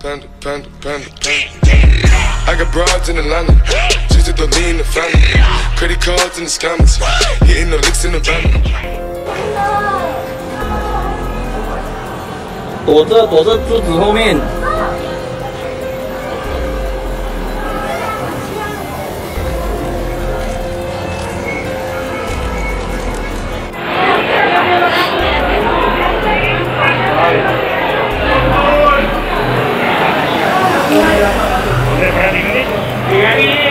panda, panda, panda, panda. I got broads in Atlanta, just to throw me in the family. Credit cards in the scammers, hitting the licks in the van. 躲着躲着柱子后面。 Yo. Masa